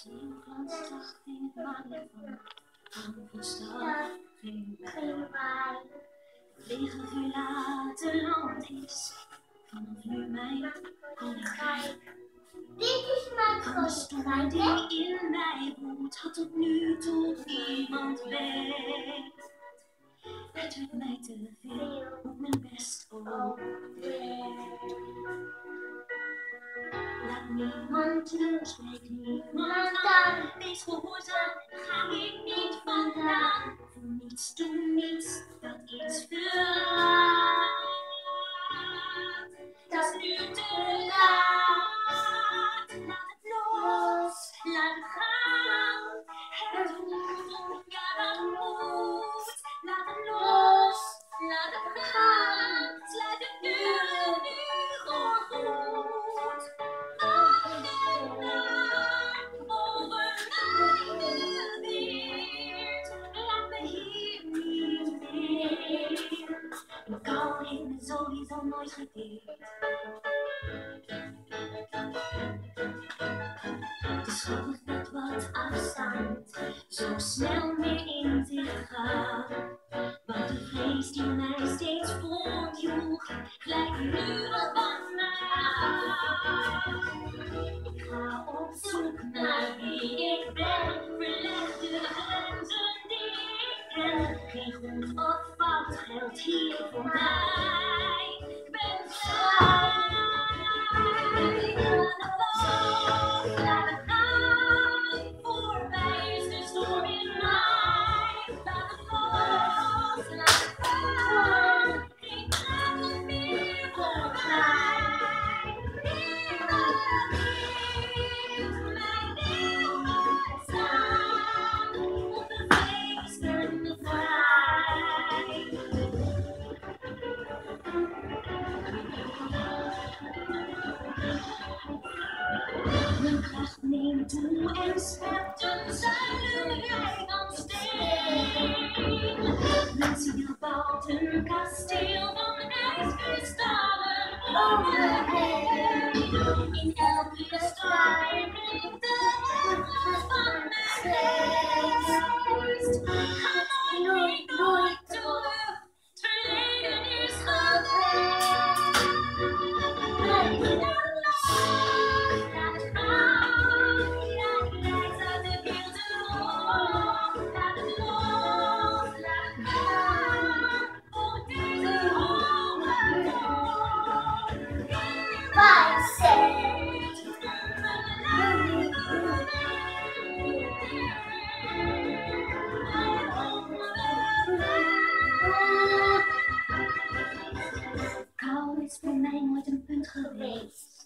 Sneeuwglans in het maanlicht van van stad ging bij. Vliegen verlaten land is vanaf nu mijn koninkrijk. Dit is mijn storm die in mij woedt, had tot nu toe niemand weet. Het werd mij te veel, Niemand spreek niemand aan. Wees gehoorzaam, ga ik niet vandaan. Voor niets, doe niets, dat is verlaat. Dat is nu te laat. Laat het los, laat het gaan. Het sowieso nooit gedeerd. De schuld met wat afstand, zo snel meer in zich gaan. Want de vrees die mij steeds voortjoeg, glijdt nu al van mij af. Ik ga op zoek naar wie ik ben, verleg de grenzen die ik ken. Geen goed of fout geldt hier voor mij. In elke strijd klinkt de Kou is voor mij nooit een punt geweest.